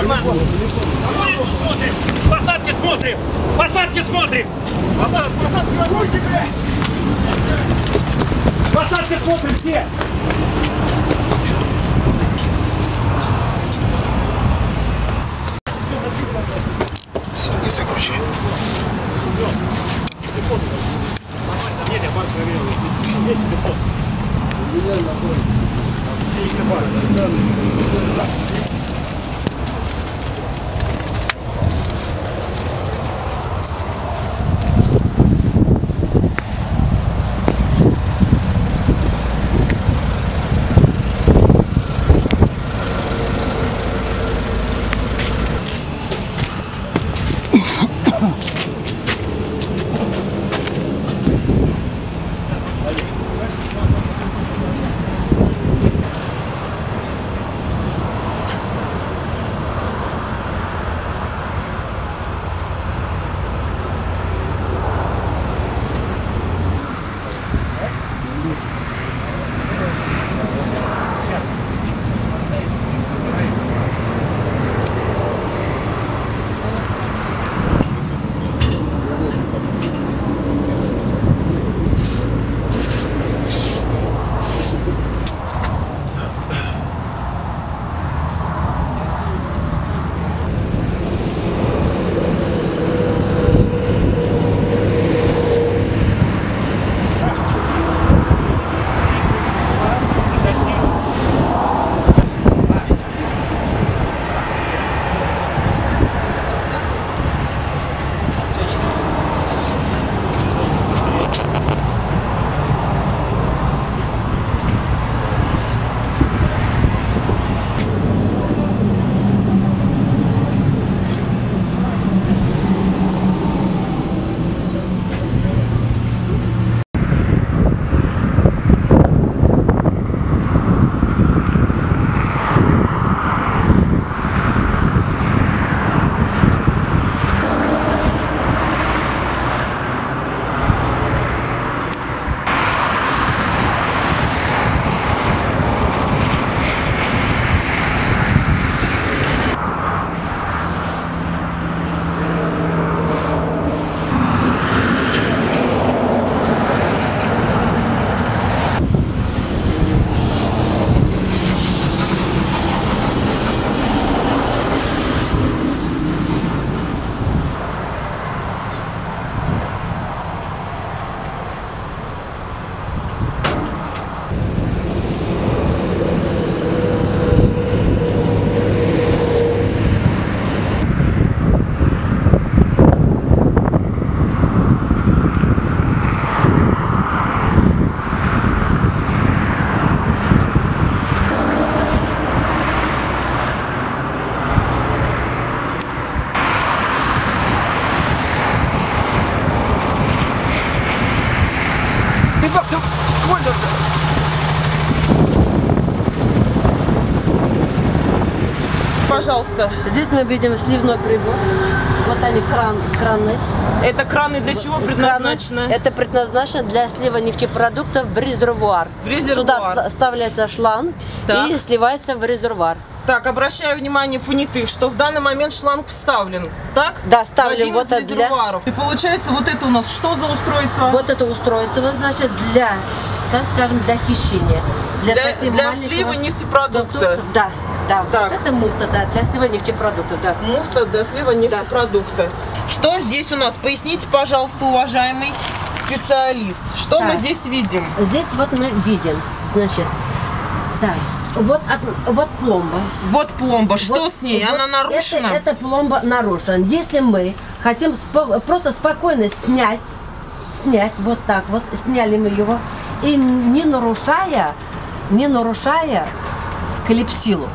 Улицу смотрим! Посадки смотрим! Посадки смотрим! Посадки смотрим все! Не закручи. Пожалуйста. Здесь мы видим сливной прибор. Вот они кран, краны. Это краны для чего предназначены? Краны. Это предназначено для слива нефтепродуктов в резервуар. В резервуар. Сюда ста- ставляется шланг Так. и сливается в резервуар. Так, обращаю внимание понятых, что в данный момент шланг вставлен, так? Да, ставлен В один вот это для- резервуаров. И получается, вот это у нас что за устройство? Вот это устройство, значит, для, как скажем, для хищения. Для- таких для маленьких слива нефтепродукта. Да, да. Так. Вот это муфта, да, для слива нефтепродуктов, да. Муфта для слива нефтепродукта. Что здесь у нас? Поясните, пожалуйста, уважаемый специалист. Что мы Так. здесь видим? Здесь вот мы видим, значит, так, вот, от- вот пломба. Вот пломба. Что Вот- с ней? вот Она нарушена? Это, эта пломба нарушена. Если мы хотим спо- просто спокойно снять, снять вот так вот, сняли мы его, и не нарушая, не нарушая клипсилу,